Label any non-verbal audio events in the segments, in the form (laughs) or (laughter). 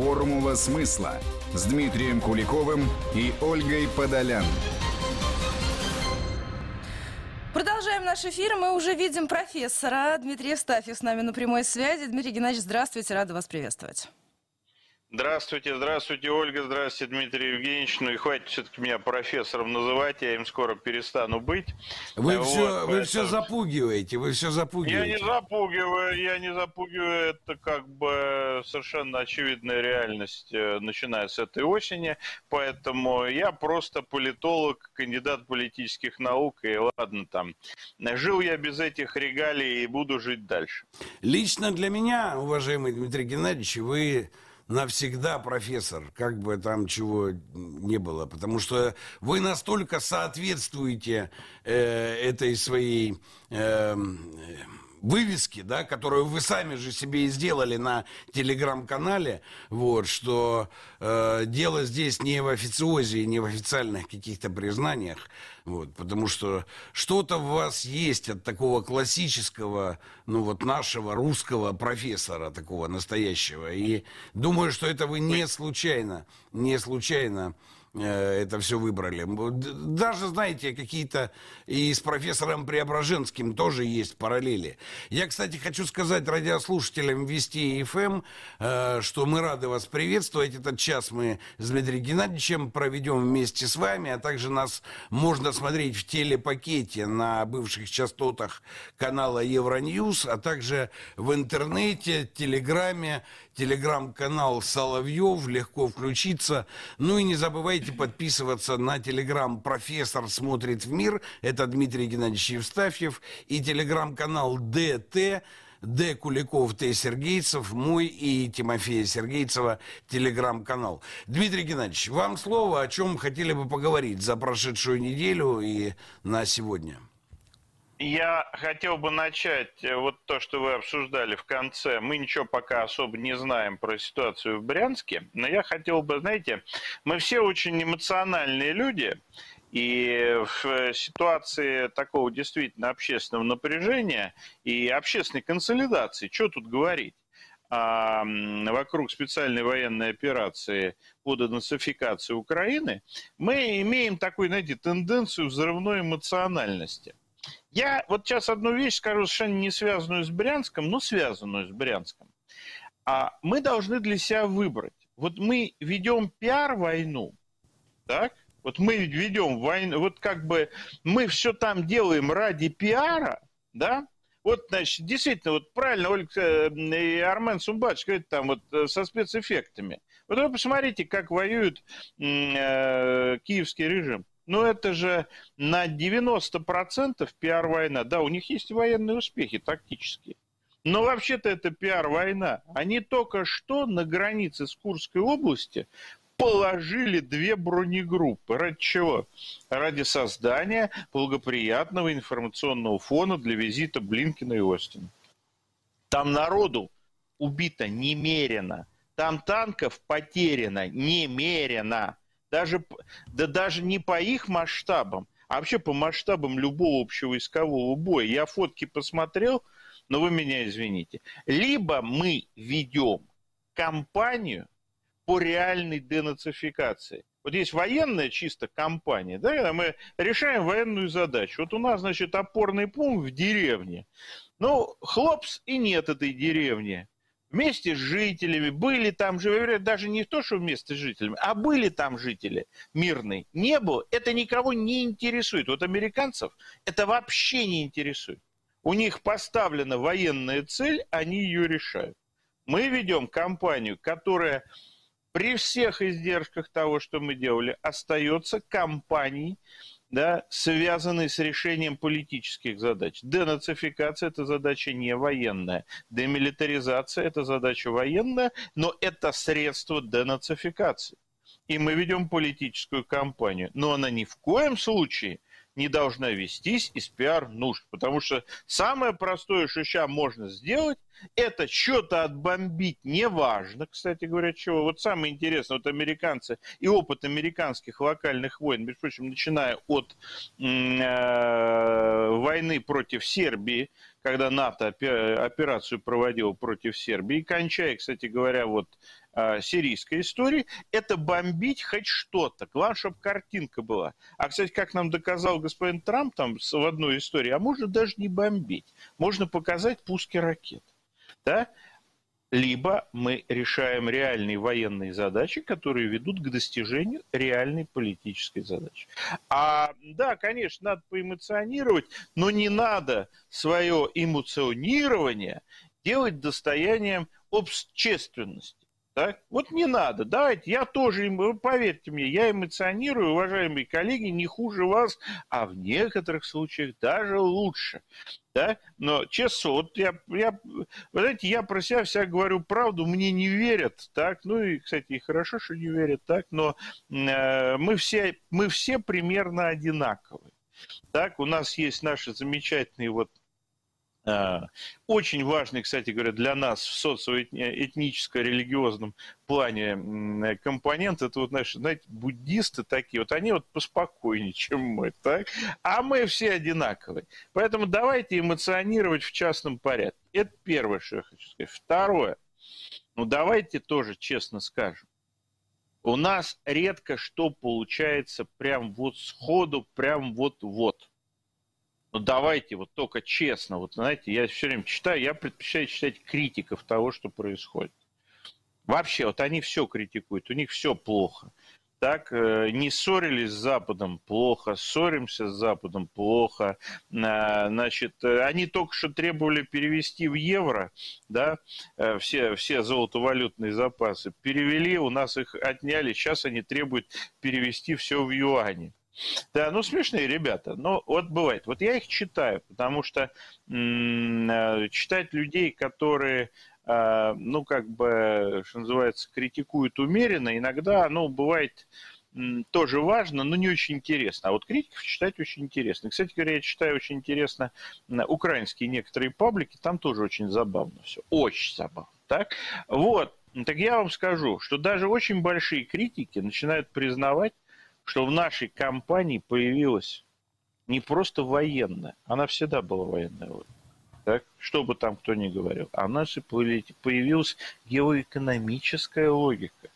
«Формула смысла» с Дмитрием Куликовым и Ольгой Подолян. Продолжаем наш эфир. Мы уже видим профессора Дмитрия Стафьев с нами на прямой связи. Дмитрий Геннадьевич, здравствуйте, рада вас приветствовать. Здравствуйте, здравствуйте, Ольга, здравствуйте, Дмитрий Евгеньевич. Ну и хватит все-таки меня профессором называть, я им скоро перестану быть. Вы, вот, все, поэтому... вы все запугиваете, вы все запугиваете. Я не запугиваю, я не запугиваю, это как бы совершенно очевидная реальность, э, начиная с этой осени. Поэтому я просто политолог, кандидат политических наук, и ладно там. Жил я без этих регалий и буду жить дальше. Лично для меня, уважаемый Дмитрий Геннадьевич, вы навсегда профессор, как бы там чего не было, потому что вы настолько соответствуете э, этой своей э, вывески, да, которую вы сами же себе и сделали на телеграм-канале, вот, что э, дело здесь не в официозе, не в официальных каких-то признаниях, вот, потому что что-то в вас есть от такого классического, ну вот нашего русского профессора, такого настоящего, и думаю, что это вы не случайно, не случайно это все выбрали. Даже, знаете, какие-то и с профессором Преображенским тоже есть параллели. Я, кстати, хочу сказать радиослушателям Вести ФМ, эм, э, что мы рады вас приветствовать. Этот час мы с Дмитрием Геннадьевичем проведем вместе с вами, а также нас можно смотреть в телепакете на бывших частотах канала Евроньюз, а также в интернете, телеграме, телеграм-канал Соловьев, легко включиться. Ну и не забывайте подписываться на телеграм «Профессор смотрит в мир», это Дмитрий Геннадьевич Евстафьев, и телеграм-канал ДТ, Д. Куликов, Т. Сергейцев, мой и Тимофея Сергейцева телеграм-канал. Дмитрий Геннадьевич, вам слово, о чем хотели бы поговорить за прошедшую неделю и на сегодня. Я хотел бы начать э, вот то, что вы обсуждали в конце. Мы ничего пока особо не знаем про ситуацию в Брянске, но я хотел бы, знаете, мы все очень эмоциональные люди, и в ситуации такого действительно общественного напряжения и общественной консолидации, что тут говорить? а, вокруг специальной военной операции по денацификации Украины, мы имеем такую, знаете, тенденцию взрывной эмоциональности. Я вот сейчас одну вещь скажу, совершенно не связанную с Брянском, но связанную с Брянском. А мы должны для себя выбрать. Вот мы ведем пиар-войну, так? Вот мы ведем войну, вот как бы мы все там делаем ради пиара, да? Вот, значит, действительно, вот правильно Ольга э, и Армен Сумбач говорит там вот э, со спецэффектами. Вот вы посмотрите, как воюет э, киевский режим. Ну, это же на 90% пиар-война. Да, у них есть военные успехи тактические. Но вообще-то это пиар-война. Они только что на границе с Курской области положили две бронегруппы. Ради чего? Ради создания благоприятного информационного фона для визита Блинкина и Остина. Там народу убито немерено. Там танков потеряно немерено даже, да даже не по их масштабам, а вообще по масштабам любого общевойскового боя. Я фотки посмотрел, но вы меня извините. Либо мы ведем кампанию по реальной денацификации. Вот есть военная чисто кампания, да, когда мы решаем военную задачу. Вот у нас, значит, опорный пункт в деревне. Ну, хлопс, и нет этой деревни вместе с жителями, были там же, даже не то, что вместе с жителями, а были там жители мирные. Не было, это никого не интересует. Вот американцев это вообще не интересует. У них поставлена военная цель, они ее решают. Мы ведем кампанию, которая при всех издержках того, что мы делали, остается кампанией да, связанные с решением политических задач. Денацификация – это задача не военная. Демилитаризация – это задача военная, но это средство денацификации. И мы ведем политическую кампанию. Но она ни в коем случае – не должна вестись из пиар-нужд. Потому что самое простое, что сейчас можно сделать, это что-то отбомбить, неважно, кстати говоря, чего. Вот самое интересное, вот американцы и опыт американских локальных войн, между прочим, начиная от э, войны против Сербии, когда НАТО операцию проводил против Сербии, кончая, кстати говоря, вот э, сирийской историей, это бомбить хоть что-то. Главное, чтобы картинка была. А, кстати, как нам доказал господин Трамп там в одной истории, а можно даже не бомбить. Можно показать пуски ракет. Да? Либо мы решаем реальные военные задачи, которые ведут к достижению реальной политической задачи. А да, конечно, надо поэмоционировать, но не надо свое эмоционирование делать достоянием общественности. Так? Вот не надо. Давайте, я тоже, поверьте мне, я эмоционирую, уважаемые коллеги, не хуже вас, а в некоторых случаях даже лучше. Да? Но, честно, вот я, я, вы знаете, я про себя вся говорю правду, мне не верят, так, ну и, кстати, и хорошо, что не верят, так, но э, мы, все, мы все примерно одинаковые. Так, у нас есть наши замечательные вот очень важный, кстати говоря, для нас в социоэтническо-религиозном плане компонент, это вот наши, знаете, буддисты такие, вот они вот поспокойнее, (laughs) чем мы, так? А мы все одинаковые. Поэтому давайте эмоционировать в частном порядке. Это первое, что я хочу сказать. Второе. Ну, давайте тоже честно скажем. У нас редко что получается прям вот сходу, прям вот-вот. Ну давайте вот только честно, вот знаете, я все время читаю, я предпочитаю читать критиков того, что происходит. Вообще, вот они все критикуют, у них все плохо. Так, э, не ссорились с Западом, плохо, ссоримся с Западом, плохо. Э, значит, э, они только что требовали перевести в евро, да, все, все золотовалютные запасы. Перевели, у нас их отняли, сейчас они требуют перевести все в юани. Да, ну смешные ребята. Но вот бывает. Вот я их читаю, потому что м- читать людей, которые э, ну, как бы, что называется, критикуют умеренно, иногда, ну, бывает тоже важно, но не очень интересно. А вот критиков читать очень интересно. Кстати говоря, я читаю очень интересно украинские некоторые паблики, там тоже очень забавно все. Очень забавно. Так? Вот. Так я вам скажу, что даже очень большие критики начинают признавать, что в нашей компании появилась не просто военная, она всегда была военная, так, что бы там кто ни говорил, а в нашей появилась геоэкономическая логика.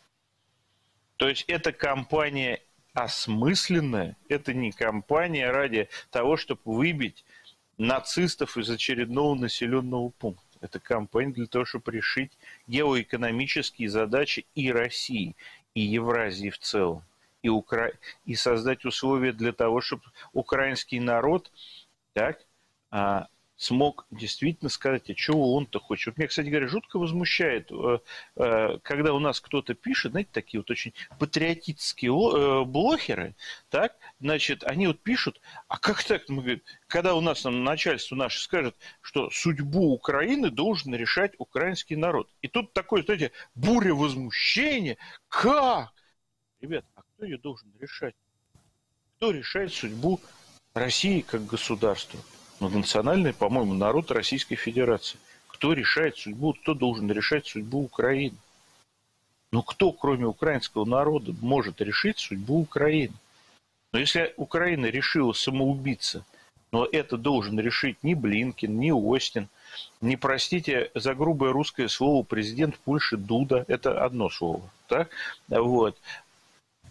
То есть эта компания осмысленная, это не компания ради того, чтобы выбить нацистов из очередного населенного пункта. Это компания для того, чтобы решить геоэкономические задачи и России, и Евразии в целом и, Укра... и создать условия для того, чтобы украинский народ так, а, смог действительно сказать, а чего он-то хочет. Вот меня, кстати говоря, жутко возмущает, э, э, когда у нас кто-то пишет, знаете, такие вот очень патриотические э, блогеры, так, значит, они вот пишут, а как так, мы говорим, когда у нас там начальство наше скажет, что судьбу Украины должен решать украинский народ. И тут такое, знаете, буря возмущения, как? Ребят, кто ее должен решать? Кто решает судьбу России как государства? Ну, национальный, по-моему, народ Российской Федерации. Кто решает судьбу, кто должен решать судьбу Украины? Ну, кто, кроме украинского народа, может решить судьбу Украины? Но если Украина решила самоубиться, но это должен решить ни Блинкин, ни Остин, не простите за грубое русское слово президент Польши Дуда, это одно слово, так? Вот.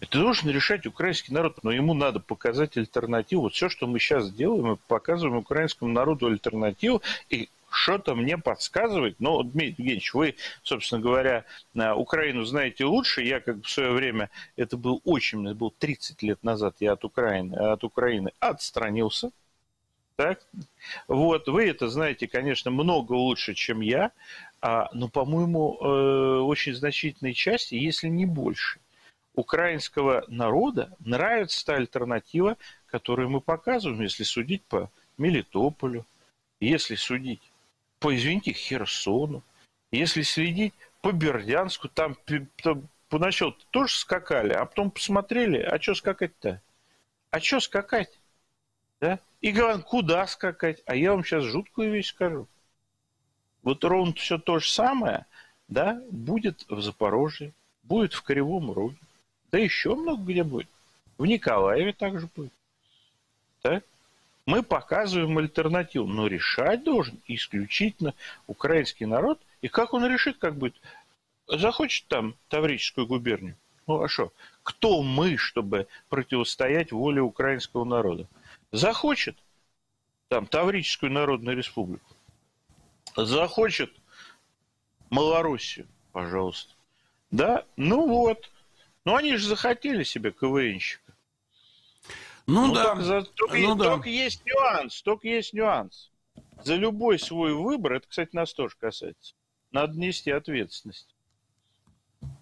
Это должен решать украинский народ, но ему надо показать альтернативу. Вот все, что мы сейчас делаем, мы показываем украинскому народу альтернативу, и что-то мне подсказывает, но, Дмитрий Евгеньевич, вы, собственно говоря, Украину знаете лучше. Я как в свое время, это был очень, это было 30 лет назад, я от Украины, от Украины отстранился. Так? Вот, вы это знаете, конечно, много лучше, чем я, а, но, по-моему, э, очень значительной части, если не больше украинского народа нравится та альтернатива, которую мы показываем, если судить по Мелитополю, если судить по, извините, Херсону, если следить по Бердянску, там, там поначалу тоже скакали, а потом посмотрели, а что скакать-то? А что скакать? Да? И говорят, куда скакать? А я вам сейчас жуткую вещь скажу. Вот ровно все то же самое, да, будет в Запорожье, будет в Кривом Роге, да еще много где будет. В Николаеве также будет. Да? Мы показываем альтернативу, но решать должен исключительно украинский народ. И как он решит, как будет? Захочет там Таврическую губернию? Ну а что? Кто мы, чтобы противостоять воле украинского народа? Захочет там Таврическую Народную Республику. Захочет Малороссию, пожалуйста. Да, ну вот. Ну они же захотели себе КВНщика. Ну, ну да. за, только, ну, только да. есть нюанс, только есть нюанс. За любой свой выбор, это, кстати, нас тоже касается, надо нести ответственность.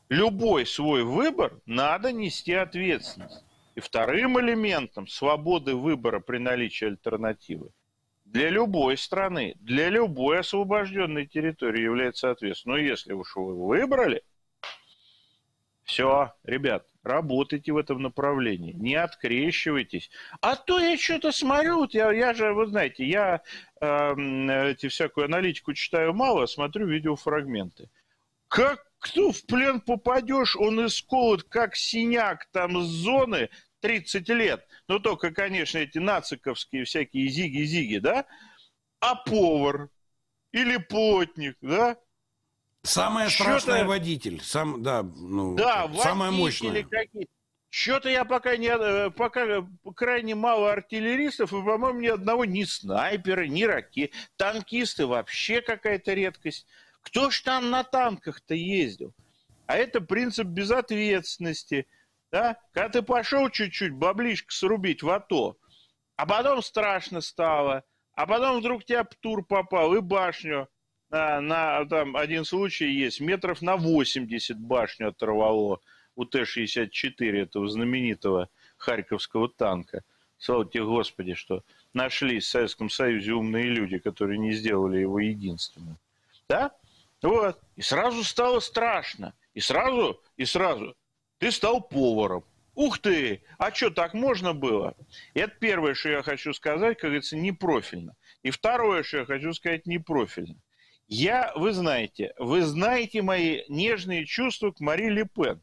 Любой свой выбор надо нести ответственность. И вторым элементом свободы выбора при наличии альтернативы для любой страны, для любой освобожденной территории является ответственность. Но если уж вы выбрали, все, ребят, работайте в этом направлении, не открещивайтесь. А то я что-то смотрю, вот я, я же, вы знаете, я э, эти всякую аналитику читаю мало, смотрю видеофрагменты. Как кто в плен попадешь, он исколот, как синяк там с зоны 30 лет. Ну, только, конечно, эти нациковские всякие зиги-зиги, да? А повар или плотник, да? Самое страшное водитель. Сам, да, ну, да, самое мощное. Какие что-то я пока не, э, пока крайне мало артиллеристов, и, по-моему, ни одного ни снайпера, ни ракет. Танкисты вообще какая-то редкость. Кто ж там на танках-то ездил? А это принцип безответственности. Да? Когда ты пошел чуть-чуть баблишко срубить в АТО, а потом страшно стало, а потом вдруг тебя птур попал и башню на, на там один случай есть, метров на 80 башню оторвало у Т-64, этого знаменитого харьковского танка. Слава тебе, Господи, что нашлись в Советском Союзе умные люди, которые не сделали его единственным. Да? Вот. И сразу стало страшно. И сразу, и сразу ты стал поваром. Ух ты! А что, так можно было? Это первое, что я хочу сказать, как говорится, непрофильно. И второе, что я хочу сказать, непрофильно. Я, вы знаете, вы знаете мои нежные чувства к Мари Ле Пен.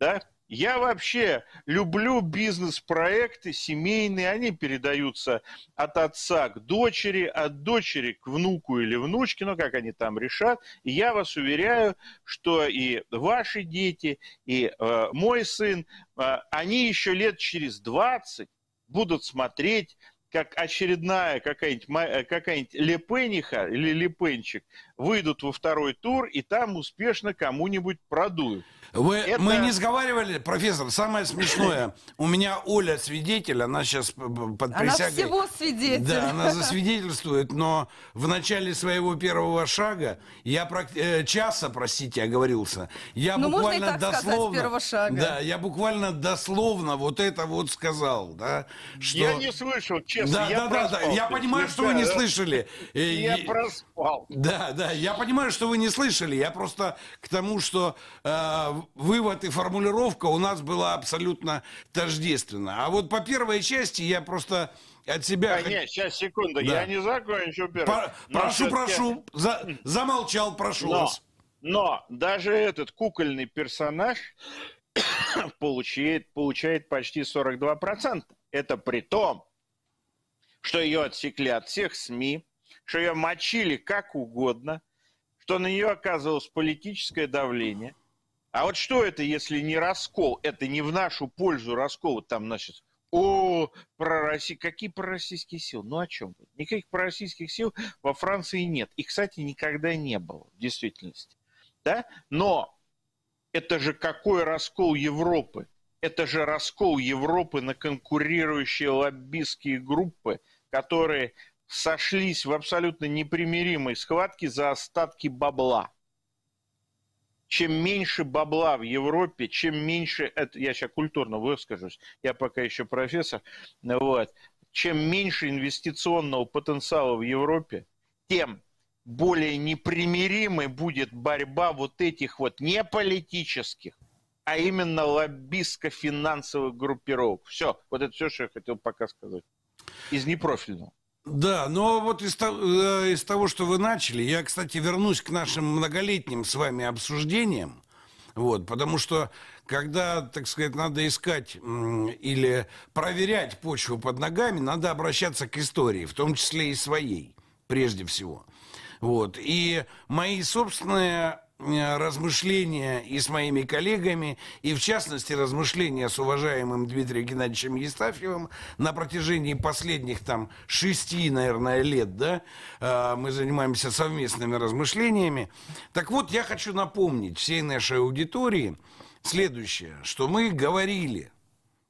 Да? Я вообще люблю бизнес-проекты семейные, они передаются от отца к дочери, от дочери к внуку или внучке, ну как они там решат. И я вас уверяю, что и ваши дети, и э, мой сын, э, они еще лет через 20 будут смотреть как очередная какая-нибудь э, какая Лепениха или Лепенчик выйдут во второй тур и там успешно кому-нибудь продуют. Вы, Это... Мы не сговаривали, профессор, самое смешное, у меня Оля свидетель, она сейчас под присягой... Она всего свидетель. Да, она засвидетельствует, но в начале своего первого шага, я э, часа, простите, оговорился, я ну, буквально дословно... первого шага. Да, я буквально дословно вот это вот сказал, да, что... Я не слышал, честно, да, я да, проспал. да, да, я понимаю, что вы не слышали. Э, (laughs) я проспал. Да, да, я понимаю, что вы не слышали, я просто к тому, что э, вывод и формулировка у нас была абсолютно тождественна. А вот по первой части я просто от себя... Да, нет, сейчас, секунду, да. я не закончу первый. прошу, прошу, за, замолчал, прошу но, вас. Но даже этот кукольный персонаж (coughs) получает, получает почти 42%. Это при том, что ее отсекли от всех СМИ, что ее мочили как угодно, что на нее оказывалось политическое давление – а вот что это, если не раскол? Это не в нашу пользу раскол. Вот там, значит, о, пророссий... какие пророссийские силы? Ну о чем вы? Никаких пророссийских сил во Франции нет. И, кстати, никогда не было в действительности. Да? Но это же какой раскол Европы? Это же раскол Европы на конкурирующие лоббистские группы, которые сошлись в абсолютно непримиримой схватке за остатки бабла чем меньше бабла в Европе, чем меньше, это я сейчас культурно выскажусь, я пока еще профессор, вот, чем меньше инвестиционного потенциала в Европе, тем более непримиримой будет борьба вот этих вот не политических, а именно лоббистско-финансовых группировок. Все, вот это все, что я хотел пока сказать. Из непрофильного. Да, но вот из, э, из того, что вы начали, я, кстати, вернусь к нашим многолетним с вами обсуждениям. Вот, потому что когда, так сказать, надо искать или проверять почву под ногами, надо обращаться к истории, в том числе и своей, прежде всего. Вот. И мои собственные размышления и с моими коллегами, и в частности размышления с уважаемым Дмитрием Геннадьевичем Естафьевым на протяжении последних там шести, наверное, лет, да, э, мы занимаемся совместными размышлениями. Так вот, я хочу напомнить всей нашей аудитории следующее, что мы говорили,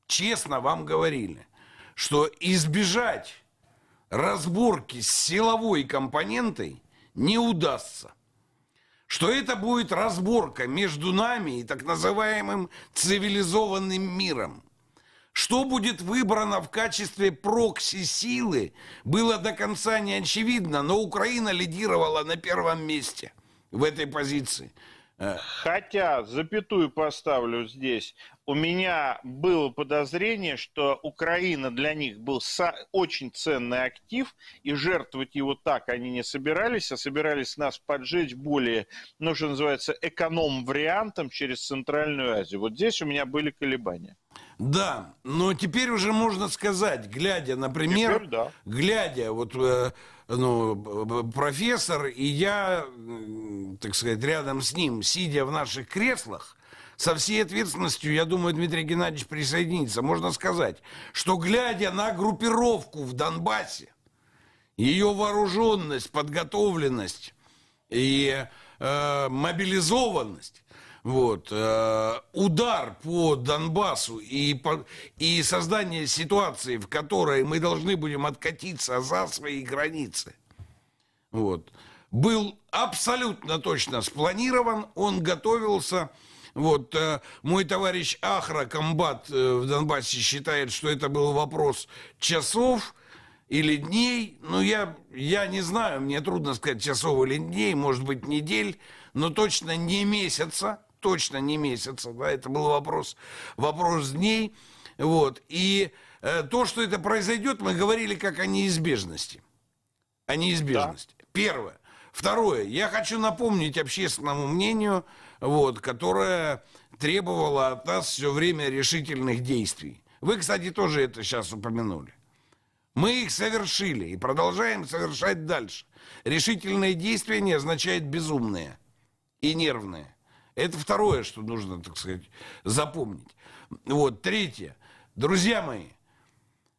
честно вам говорили, что избежать разборки с силовой компонентой не удастся что это будет разборка между нами и так называемым цивилизованным миром. Что будет выбрано в качестве прокси-силы, было до конца не очевидно, но Украина лидировала на первом месте в этой позиции. Хотя, запятую поставлю здесь, у меня было подозрение, что Украина для них был очень ценный актив, и жертвовать его так они не собирались, а собирались нас поджечь более, ну, что называется, эконом-вариантом через Центральную Азию. Вот здесь у меня были колебания. Да, но теперь уже можно сказать, глядя, например, теперь, да. глядя, вот э, ну, профессор и я, так сказать, рядом с ним, сидя в наших креслах, со всей ответственностью, я думаю, Дмитрий Геннадьевич присоединится, можно сказать, что глядя на группировку в Донбассе, ее вооруженность, подготовленность и э, мобилизованность, вот, э, удар по Донбассу и, по, и создание ситуации, в которой мы должны будем откатиться за свои границы, вот, был абсолютно точно спланирован, он готовился. Вот э, мой товарищ Ахра, комбат э, в Донбассе, считает, что это был вопрос часов или дней. Ну, я, я не знаю, мне трудно сказать часов или дней, может быть, недель, но точно не месяца точно не месяца, да, это был вопрос, вопрос дней, вот, и э, то, что это произойдет, мы говорили как о неизбежности, о неизбежности, да. первое. Второе, я хочу напомнить общественному мнению, вот, которое требовало от нас все время решительных действий. Вы, кстати, тоже это сейчас упомянули. Мы их совершили и продолжаем совершать дальше. Решительные действия не означает безумные и нервные. Это второе, что нужно, так сказать, запомнить. Вот, третье. Друзья мои,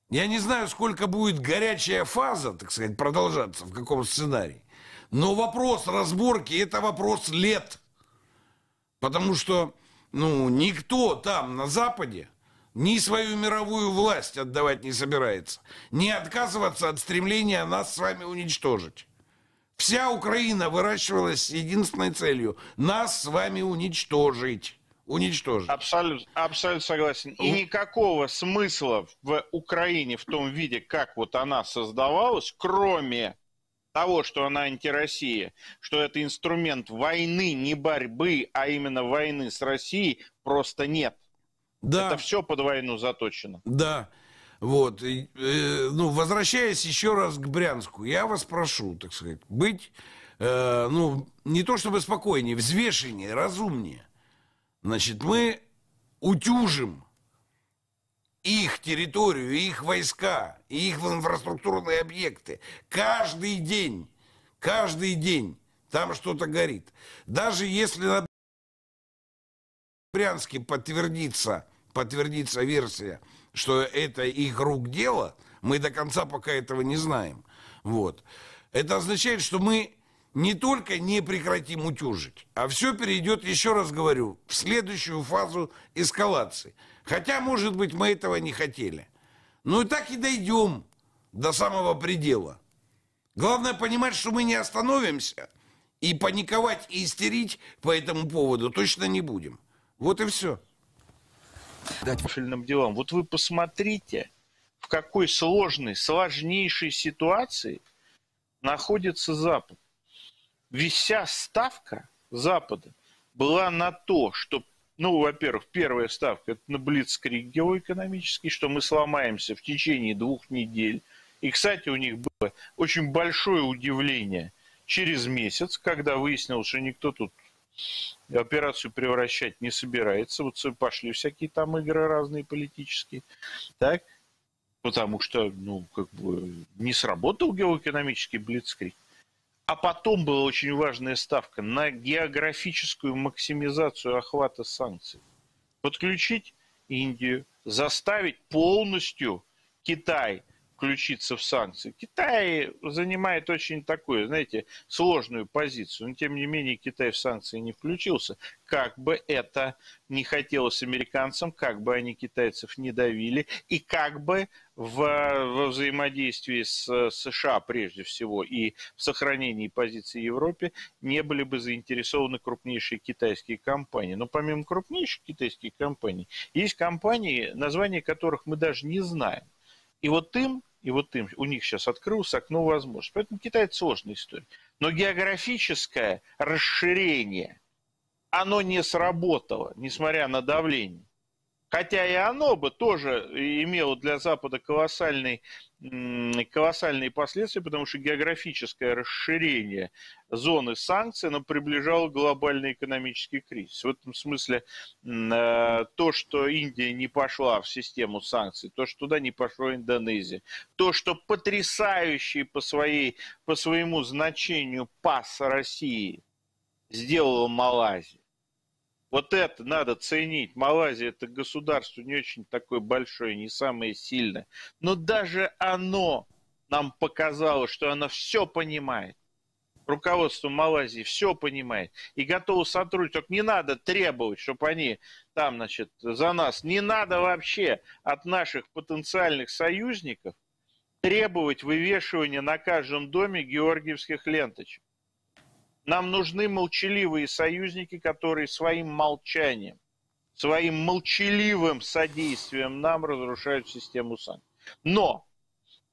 я не знаю, сколько будет горячая фаза, так сказать, продолжаться, в каком сценарии. Но вопрос разборки – это вопрос лет. Потому что, ну, никто там, на Западе, ни свою мировую власть отдавать не собирается, ни отказываться от стремления нас с вами уничтожить. Вся Украина выращивалась с единственной целью – нас с вами уничтожить. Уничтожить. Абсолютно, абсолютно согласен. И никакого смысла в Украине в том виде, как вот она создавалась, кроме того, что она антироссия, что это инструмент войны, не борьбы, а именно войны с Россией, просто нет. Да. Это все под войну заточено. Да. Вот, и, э, ну, возвращаясь еще раз к Брянску, я вас прошу, так сказать, быть, э, ну, не то чтобы спокойнее, взвешеннее, разумнее. Значит, мы утюжим их территорию, их войска, их инфраструктурные объекты. Каждый день, каждый день там что-то горит. Даже если на Брянске подтвердится, подтвердится версия что это их рук дело, мы до конца пока этого не знаем. Вот. Это означает, что мы не только не прекратим утюжить, а все перейдет, еще раз говорю, в следующую фазу эскалации. Хотя, может быть, мы этого не хотели. Ну и так и дойдем до самого предела. Главное понимать, что мы не остановимся и паниковать и истерить по этому поводу точно не будем. Вот и все дать делам. Вот вы посмотрите, в какой сложной, сложнейшей ситуации находится Запад. Вся ставка Запада была на то, что, ну, во-первых, первая ставка – это на блицкрик геоэкономический, что мы сломаемся в течение двух недель. И, кстати, у них было очень большое удивление через месяц, когда выяснилось, что никто тут операцию превращать не собирается. Вот пошли всякие там игры разные политические. Так? Потому что, ну, как бы не сработал геоэкономический блицкрик. А потом была очень важная ставка на географическую максимизацию охвата санкций. Подключить Индию, заставить полностью Китай – включиться в санкции. Китай занимает очень такую, знаете, сложную позицию, но тем не менее Китай в санкции не включился. Как бы это не хотелось американцам, как бы они китайцев не давили, и как бы в, во взаимодействии с США прежде всего и в сохранении позиции Европе не были бы заинтересованы крупнейшие китайские компании. Но помимо крупнейших китайских компаний, есть компании, названия которых мы даже не знаем. И вот им, и вот им, у них сейчас открылось окно возможностей. Поэтому Китай это сложная история. Но географическое расширение, оно не сработало, несмотря на давление. Хотя и оно бы тоже имело для Запада колоссальный, колоссальные последствия, потому что географическое расширение зоны санкций оно приближало глобальный экономический кризис. В этом смысле э, то, что Индия не пошла в систему санкций, то, что туда не пошла Индонезия, то, что потрясающий по, своей, по своему значению пас России сделала Малайзия, вот это надо ценить. Малайзия это государство не очень такое большое, не самое сильное. Но даже оно нам показало, что оно все понимает. Руководство Малайзии все понимает и готово сотрудничать. Только не надо требовать, чтобы они там, значит, за нас. Не надо вообще от наших потенциальных союзников требовать вывешивания на каждом доме георгиевских ленточек. Нам нужны молчаливые союзники, которые своим молчанием, своим молчаливым содействием нам разрушают систему санкций. Но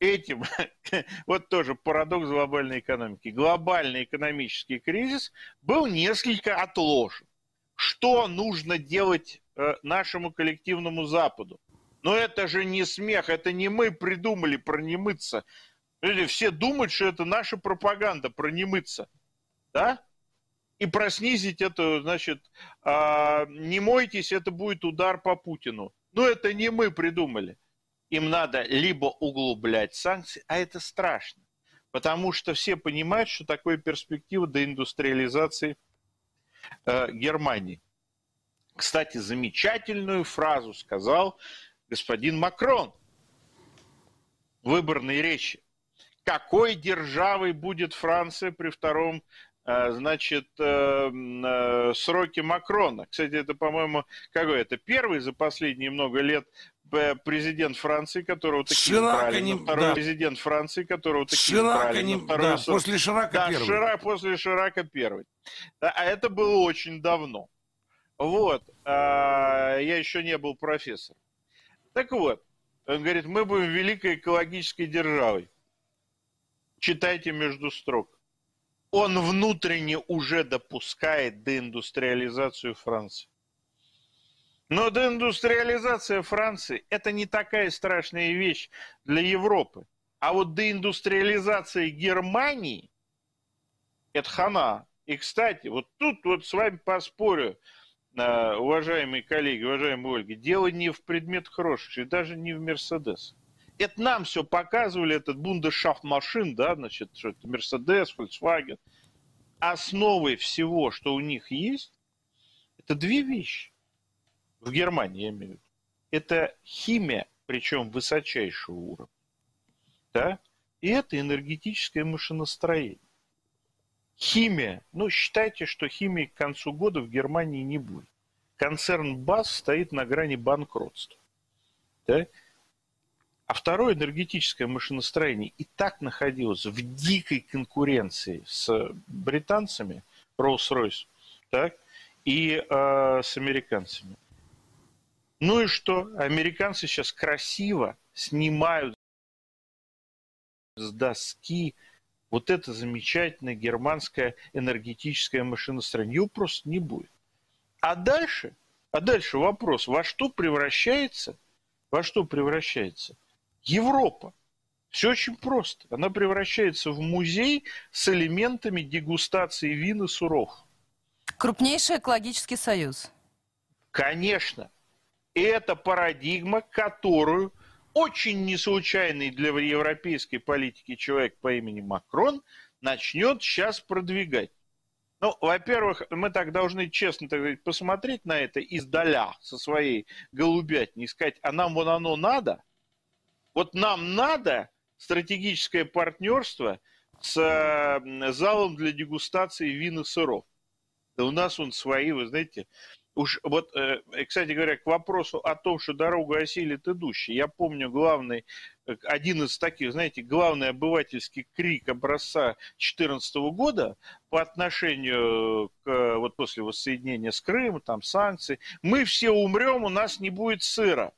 этим, (laughs) вот тоже парадокс глобальной экономики, глобальный экономический кризис был несколько отложен. Что нужно делать э, нашему коллективному Западу? Но это же не смех, это не мы придумали про немыться. Все думают, что это наша пропаганда про немыться да, и проснизить это, значит, а, не мойтесь, это будет удар по Путину. Но это не мы придумали. Им надо либо углублять санкции, а это страшно, потому что все понимают, что такое перспектива деиндустриализации э, Германии. Кстати, замечательную фразу сказал господин Макрон в выборной речи. Какой державой будет Франция при втором Э, значит, э, э, сроки Макрона. Кстати, это, по-моему, какой это? Первый за последние много лет президент Франции, которого такие брали, не... второй да. президент Франции, которого такие Ширака не... второй да, срок. после Ширака да, первый. Шира... после Ширака первый. Да, а это было очень давно. Вот. А, я еще не был профессор. Так вот, он говорит, мы будем великой экологической державой. Читайте между строк он внутренне уже допускает деиндустриализацию Франции. Но деиндустриализация Франции – это не такая страшная вещь для Европы. А вот деиндустриализация Германии – это хана. И, кстати, вот тут вот с вами поспорю, э, уважаемые коллеги, уважаемые Ольга, дело не в предметах роскоши, даже не в Мерседес. Это нам все показывали, этот бундешафт машин, да, значит, что это Мерседес, Volkswagen. Основой всего, что у них есть, это две вещи. В Германии, я имею в виду. Это химия, причем высочайшего уровня. Да? И это энергетическое машиностроение. Химия. Ну, считайте, что химии к концу года в Германии не будет. Концерн БАС стоит на грани банкротства. Да? А второе энергетическое машиностроение и так находилось в дикой конкуренции с британцами, Rolls-Royce, так, и э, с американцами. Ну и что? Американцы сейчас красиво снимают с доски вот это замечательное германское энергетическое машиностроение. Его просто не будет. А дальше, а дальше вопрос, во что превращается, во что превращается Европа. Все очень просто. Она превращается в музей с элементами дегустации вин и суров. Крупнейший экологический союз. Конечно. И это парадигма, которую очень неслучайный для европейской политики человек по имени Макрон начнет сейчас продвигать. Ну, во-первых, мы так должны честно так сказать, посмотреть на это издаля со своей голубятни и сказать, а нам вон оно надо? Вот нам надо стратегическое партнерство с залом для дегустации вин и сыров. У нас он свои, вы знаете, Уж вот, э, кстати говоря, к вопросу о том, что дорогу осилит идущий. Я помню главный, э, один из таких, знаете, главный обывательский крик образца 2014 года по отношению к, вот после воссоединения с Крымом, там санкции. Мы все умрем, у нас не будет сыра.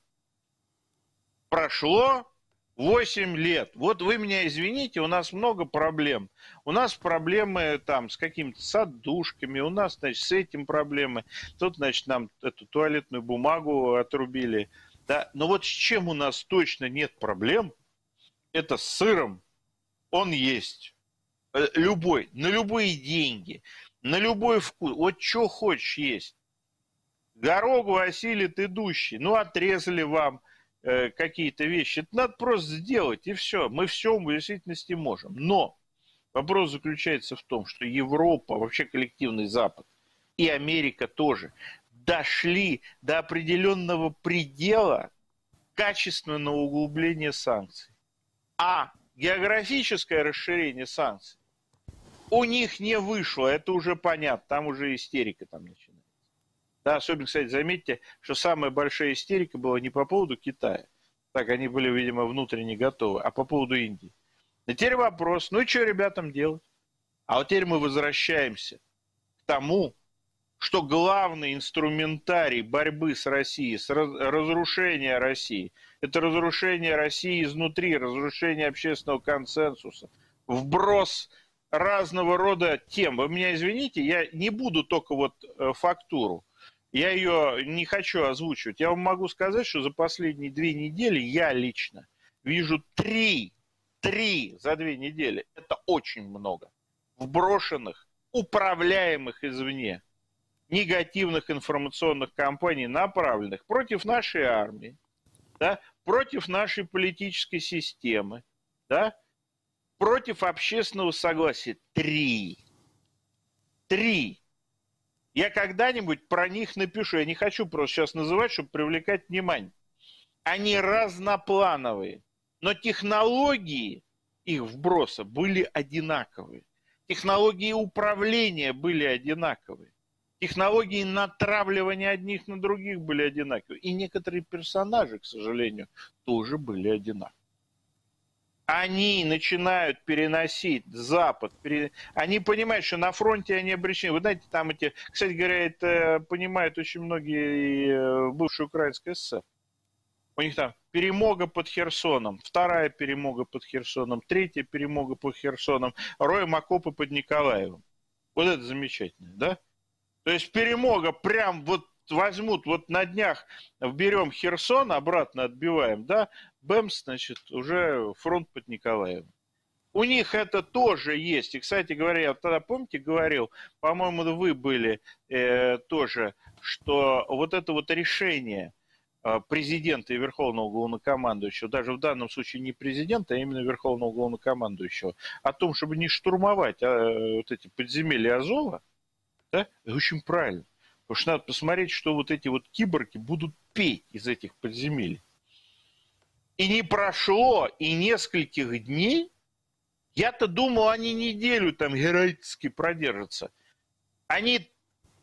Прошло 8 лет. Вот вы меня извините, у нас много проблем. У нас проблемы там с какими-то садушками, у нас, значит, с этим проблемы. Тут, значит, нам эту туалетную бумагу отрубили. Да? Но вот с чем у нас точно нет проблем, это с сыром. Он есть. Э, любой, на любые деньги, на любой вкус. Вот что хочешь есть. Дорогу осилит идущий. Ну, отрезали вам – Э, какие-то вещи. Это надо просто сделать, и все. Мы все в действительности можем. Но вопрос заключается в том, что Европа, вообще коллективный Запад, и Америка тоже, дошли до определенного предела качественного углубления санкций. А географическое расширение санкций у них не вышло, это уже понятно, там уже истерика там начинается. Да, особенно, кстати, заметьте, что самая большая истерика была не по поводу Китая. Так, они были, видимо, внутренне готовы, а по поводу Индии. И теперь вопрос, ну и что ребятам делать? А вот теперь мы возвращаемся к тому, что главный инструментарий борьбы с Россией, с разрушения России, это разрушение России изнутри, разрушение общественного консенсуса, вброс разного рода тем. Вы меня извините, я не буду только вот э, фактуру. Я ее не хочу озвучивать. Я вам могу сказать, что за последние две недели я лично вижу три, три за две недели. Это очень много. Вброшенных, управляемых извне негативных информационных кампаний, направленных против нашей армии, да, против нашей политической системы, да, против общественного согласия. Три. Три. Я когда-нибудь про них напишу. Я не хочу просто сейчас называть, чтобы привлекать внимание. Они разноплановые. Но технологии их вброса были одинаковые. Технологии управления были одинаковые. Технологии натравливания одних на других были одинаковые. И некоторые персонажи, к сожалению, тоже были одинаковые они начинают переносить Запад, пере... они понимают, что на фронте они обречены. Вы знаете, там эти, кстати говоря, это понимают очень многие э, бывшие украинской ССР. У них там перемога под Херсоном, вторая перемога под Херсоном, третья перемога под Херсоном, роем окопы под Николаевым. Вот это замечательно, да? То есть перемога прям вот возьмут вот на днях, берем Херсон, обратно отбиваем, да, Бэмс, значит, уже фронт под Николаевым. У них это тоже есть. И, кстати говоря, я тогда, помните, говорил, по-моему, вы были э, тоже, что вот это вот решение э, президента и верховного главнокомандующего, даже в данном случае не президента, а именно верховного главнокомандующего, о том, чтобы не штурмовать а, вот эти подземелья Азова, да, это очень правильно. Потому что надо посмотреть, что вот эти вот киборги будут петь из этих подземелий. И не прошло и нескольких дней, я-то думал, они неделю там героически продержатся. Они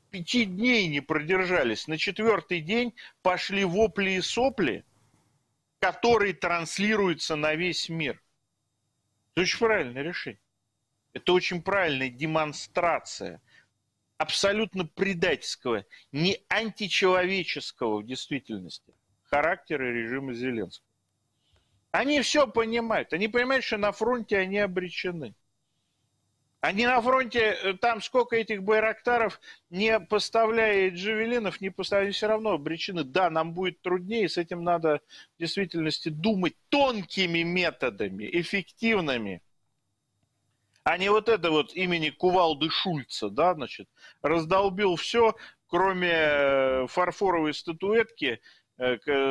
пяти дней не продержались. На четвертый день пошли вопли и сопли, которые транслируются на весь мир. Это очень правильное решение. Это очень правильная демонстрация абсолютно предательского, не античеловеческого в действительности характера режима Зеленского. Они все понимают. Они понимают, что на фронте они обречены. Они на фронте, э, там сколько этих байрактаров, не поставляя джавелинов, не поставляя, все равно обречены. Да, нам будет труднее, с этим надо в действительности думать тонкими методами, эффективными. А не вот это вот имени Кувалды Шульца, да, значит, раздолбил все, кроме э, фарфоровой статуэтки,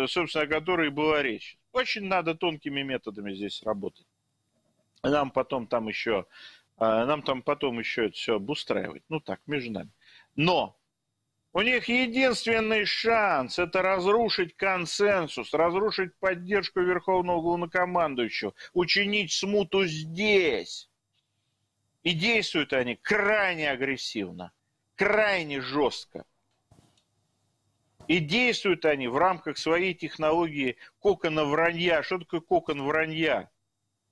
собственно, о которой была речь. Очень надо тонкими методами здесь работать. Нам потом там еще, э, нам там потом еще это все обустраивать. Ну так, между нами. Но у них единственный шанс – это разрушить консенсус, разрушить поддержку Верховного Главнокомандующего, учинить смуту здесь. И действуют они крайне агрессивно, крайне жестко. И действуют они в рамках своей технологии кокона вранья. Что такое кокон вранья?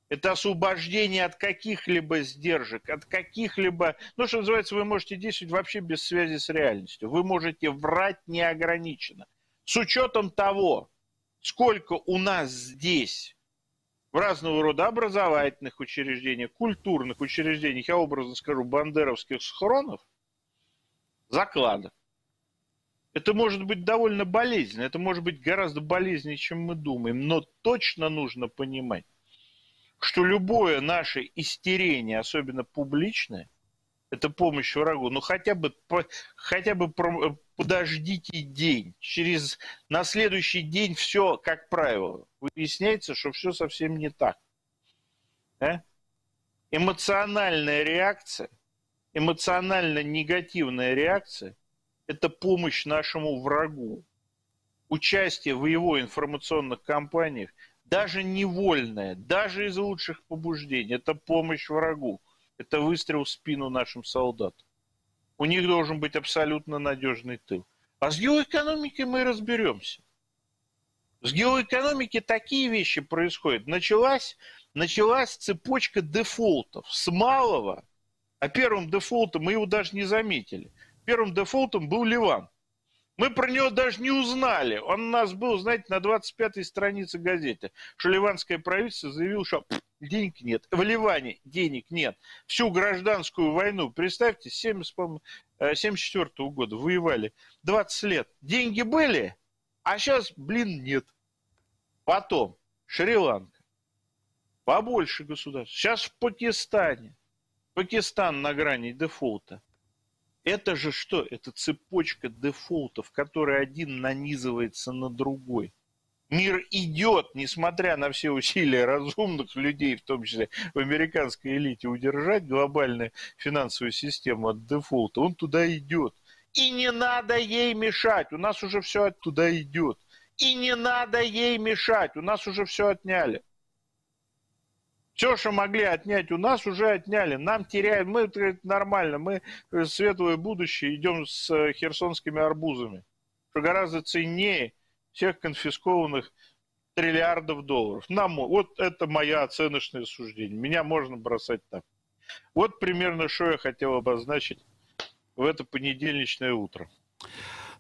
Это освобождение от каких-либо сдержек, от каких-либо... Ну, что называется, вы можете действовать вообще без связи с реальностью. Вы можете врать неограниченно. С учетом того, сколько у нас здесь в разного рода образовательных учреждениях, культурных учреждениях, я образно скажу, бандеровских схронов, закладок, это может быть довольно болезненно, это может быть гораздо болезненнее, чем мы думаем, но точно нужно понимать, что любое наше истерение, особенно публичное, это помощь врагу. Ну хотя бы, хотя бы подождите день. Через, на следующий день все, как правило, выясняется, что все совсем не так. Да? Эмоциональная реакция, эмоционально негативная реакция – это помощь нашему врагу. Участие в его информационных кампаниях, даже невольное, даже из лучших побуждений, это помощь врагу. Это выстрел в спину нашим солдатам. У них должен быть абсолютно надежный тыл. А с геоэкономикой мы разберемся. С геоэкономики такие вещи происходят. Началась, началась цепочка дефолтов с малого, а первым дефолтом мы его даже не заметили – первым дефолтом был Ливан. Мы про него даже не узнали. Он у нас был, знаете, на 25-й странице газеты, что ливанское правительство заявило, что денег нет. В Ливане денег нет. Всю гражданскую войну, представьте, 74 -го э, года воевали, 20 лет. Деньги были, а сейчас, блин, нет. Потом Шри-Ланка, побольше государств. Сейчас в Пакистане. Пакистан на грани дефолта. Это же что? Это цепочка дефолтов, которая один нанизывается на другой. Мир идет, несмотря на все усилия разумных людей, в том числе в американской элите, удержать глобальную финансовую систему от дефолта. Он туда идет. И не надо ей мешать. У нас уже все туда идет. И не надо ей мешать. У нас уже все отняли. Все, что могли отнять у нас, уже отняли. Нам теряют, мы это нормально, мы в светлое будущее идем с э, херсонскими арбузами, что гораздо ценнее всех конфискованных триллиардов долларов. Нам, вот это мое оценочное суждение. Меня можно бросать так. Вот примерно, что я хотел обозначить в это понедельничное утро.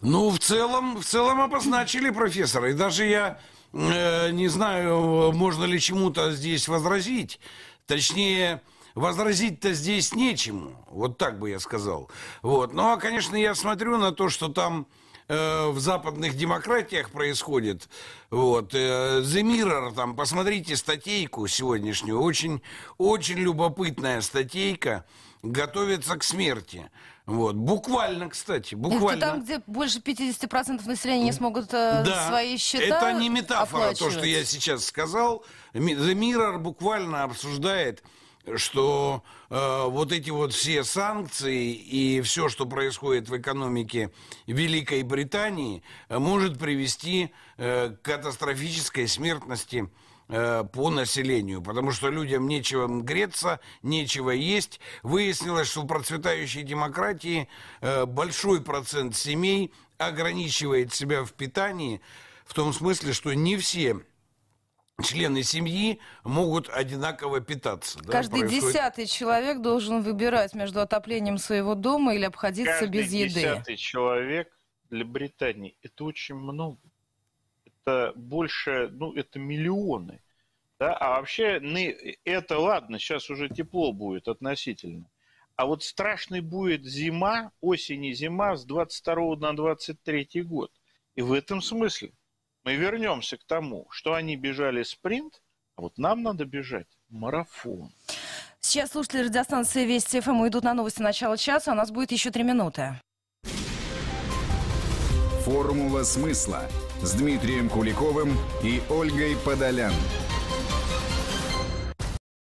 Ну, в целом, в целом обозначили профессора. И даже я Э, не знаю, можно ли чему-то здесь возразить. Точнее, возразить-то здесь нечему. Вот так бы я сказал. Вот. Ну, а, конечно, я смотрю на то, что там э, в западных демократиях происходит. Вот. Э, The Mirror, там, посмотрите статейку сегодняшнюю. Очень, очень любопытная статейка. Готовится к смерти. Вот, буквально, кстати, буквально. Это там, где больше 50% населения не смогут э, да, свои счета это не метафора, то, что я сейчас сказал. The Mirror буквально обсуждает, что э, вот эти вот все санкции и все, что происходит в экономике Великой Британии, может привести э, к катастрофической смертности Э, по населению, потому что людям нечего греться, нечего есть. Выяснилось, что в процветающей демократии э, большой процент семей ограничивает себя в питании, в том смысле, что не все члены семьи могут одинаково питаться. Каждый да, происходит... десятый человек должен выбирать между отоплением своего дома или обходиться Каждый без еды. Каждый десятый человек для Британии это очень много это больше, ну, это миллионы. Да? А вообще, это ладно, сейчас уже тепло будет относительно. А вот страшный будет зима, осень и зима с 22 на 23 год. И в этом смысле мы вернемся к тому, что они бежали спринт, а вот нам надо бежать марафон. Сейчас слушатели радиостанции Вести ФМ идут на новости начала часа. У нас будет еще три минуты. Формула смысла с Дмитрием Куликовым и Ольгой Подолян.